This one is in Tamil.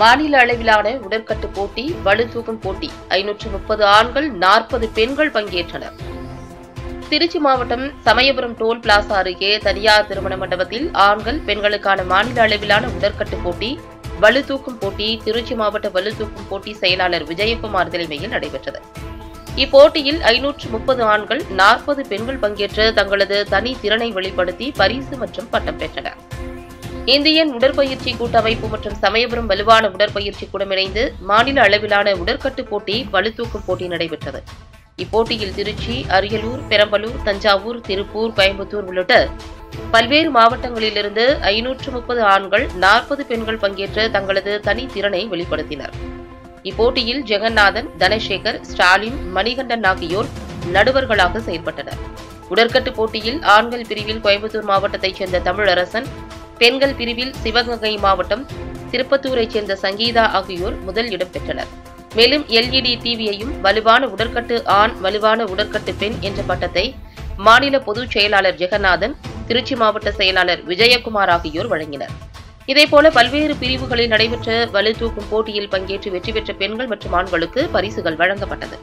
மாநில அளவிலான உடற்கட்டு போட்டி வலுதூக்கும் போட்டி. ஐநூற்று முப்பது ஆண்கள் நாற்பது பெண்கள் பங்கேற்றனர். திருச்சி மாவட்டம் சமயபுரம் டோல் பிளாசா அருகே தனியார் திருமண மண்டபத்தில் ஆண்கள் பெண்களுக்கான மாநில அளவிலான உடற்கட்டு போட்டி வலு தூக்கும் போட்டி திருச்சி மாவட்ட வலுதூக்கும் போட்டி செயலாளர் விஜயகுமார் தலைமையில் நடைபெற்றது. இப்போட்டியில் ஐநூற்று முப்பது ஆண்கள் நாற்பது பெண்கள் பங்கேற்று தங்களது தனி திறனை வெளிப்படுத்தி பரிசு மற்றும் பட்டம் பெற்றனர். இந்தியன் உடற்பயிற்சி கூட்டமைப்பு மற்றும் சமயபுரம் வலுவான உடற்பயிற்சி கூடம் இணைந்து மாநில அளவிலான உடற்கட்டு போட்டி பளுதூக்கும் போட்டி நடைபெற்றது. இப்போட்டியில் திருச்சி அரியலூர் பெரம்பலூர் தஞ்சாவூர் திருப்பூர் கோயம்புத்தூர் உள்ளிட்ட பல்வேறு மாவட்டங்களிலிருந்து ஐநூற்று முப்பது ஆண்கள் நாற்பது பெண்கள் பங்கேற்று தங்களது தனித்திறனை வெளிப்படுத்தினர். இப்போட்டியில் ஜெகநாதன் தனசேகர் ஸ்டாலின் மணிகண்டன் ஆகியோர் நடுவர்களாக செயல்பட்டனர் உடற்கட்டு போட்டியில் ஆண்கள் பிரிவில் கோயம்புத்தூர் மாவட்டத்தைச் சேர்ந்த தமிழரசன் பெண்கள் பிரிவில் சிவகங்கை மாவட்டம் திருப்பத்தூரைச் சேர்ந்த சங்கீதா ஆகியோர் முதல் இடம் பெற்றனர். மேலும் எல்இடி டிவியையும் வலுவான உடற்கட்டு ஆண் வலுவான உடற்கட்டு பெண் என்ற பட்டத்தை மாநில பொதுச் செயலாளர் ஜெகநாதன் திருச்சி மாவட்ட செயலாளர் விஜயகுமார் ஆகியோர் வழங்கினர். இதேபோல பல்வேறு பிரிவுகளில் நடைபெற்ற வலு தூக்கும் போட்டியில் பங்கேற்று வெற்றி பெற்ற பெண்கள் மற்றும் ஆண்களுக்கு பரிசுகள் வழங்கப்பட்டது.